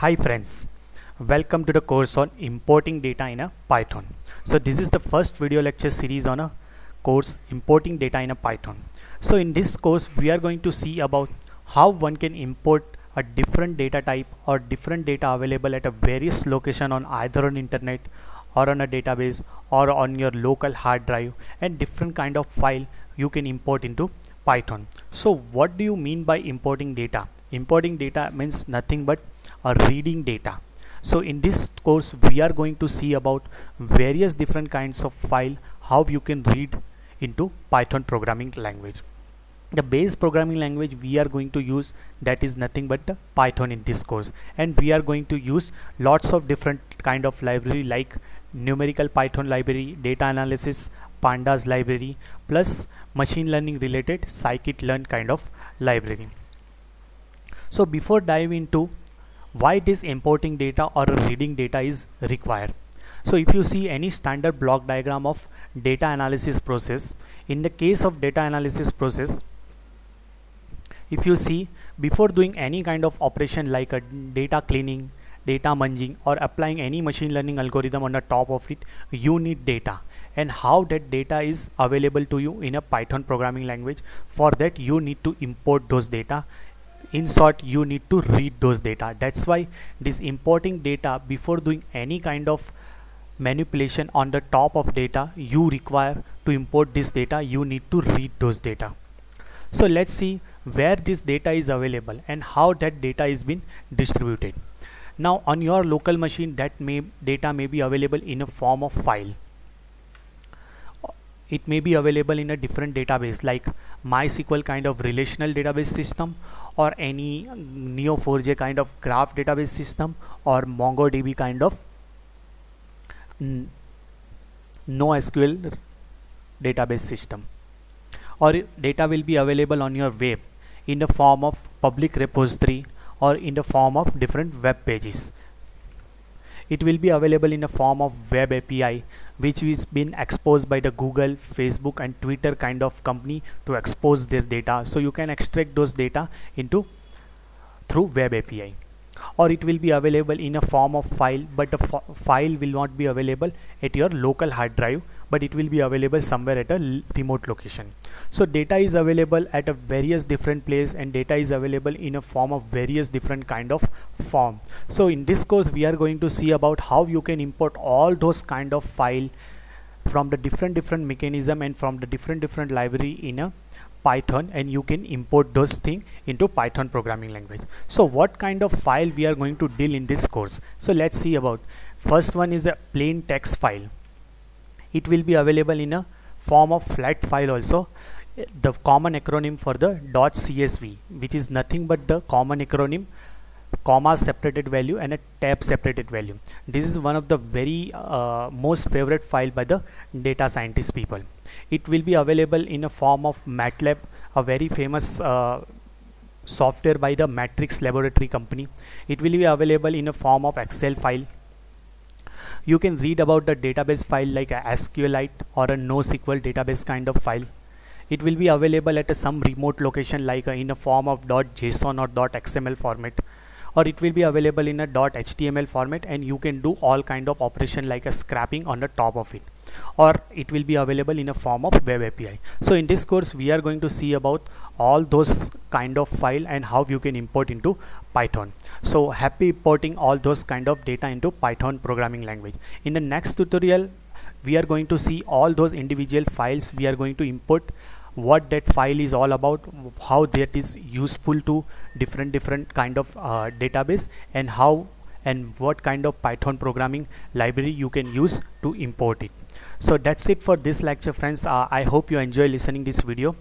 Hi friends, welcome to the course on importing data in a Python. So this is the first video lecture series on a course importing data in a Python. So in this course we are going to see about how one can import a different data type or different data available at a various location on either on internet or on a database or on your local hard drive and different kind of file you can import into Python. So what do you mean by importing data? Importing data means nothing but a reading data. So in this course we are going to see about various different kinds of file how you can read into Python programming language. The base programming language we are going to use that is nothing but the Python in this course and we are going to use lots of different kind of library like numerical Python library, data analysis, pandas library plus machine learning related scikit-learn kind of library. So before dive into why this importing data or reading data is required. So if you see any standard block diagram of data analysis process, in the case of data analysis process, if you see before doing any kind of operation like a data cleaning, data munging or applying any machine learning algorithm on the top of it, you need data and how that data is available to you in a Python programming language. For that you need to import those data in short you need to read those data. That's why this importing data before doing any kind of manipulation on the top of data you require to import this data. You need to read those data. So let's see where this data is available and how that data is been distributed. Now on your local machine that may data may be available in a form of file it may be available in a different database like MySQL kind of relational database system or any Neo4j kind of graph database system or MongoDB kind of NoSQL database system. Or data will be available on your web in the form of public repository or in the form of different web pages. It will be available in the form of web API which is been exposed by the Google, Facebook and Twitter kind of company to expose their data. So you can extract those data into through web API or it will be available in a form of file but the file will not be available at your local hard drive but it will be available somewhere at a remote location. So data is available at a various different place and data is available in a form of various different kind of form. So in this course we are going to see about how you can import all those kind of file from the different different mechanism and from the different different library in a python and you can import those thing into python programming language. So what kind of file we are going to deal in this course? So let's see about first one is a plain text file. It will be available in a form of flat file also. The common acronym for the .csv which is nothing but the common acronym comma separated value and a tab separated value. This is one of the very uh, most favorite file by the data scientist people it will be available in a form of MATLAB a very famous uh, software by the matrix laboratory company. It will be available in a form of excel file. You can read about the database file like a SQLite or a NoSQL database kind of file. It will be available at some remote location like a, in a form of .json or .xml format or it will be available in a .html format and you can do all kind of operation like a scrapping on the top of it or it will be available in a form of web API. So in this course we are going to see about all those kind of file and how you can import into Python. So happy importing all those kind of data into Python programming language. In the next tutorial we are going to see all those individual files we are going to import what that file is all about how that is useful to different different kind of uh, database and how and what kind of python programming library you can use to import it. So that's it for this lecture friends. Uh, i hope you enjoy listening this video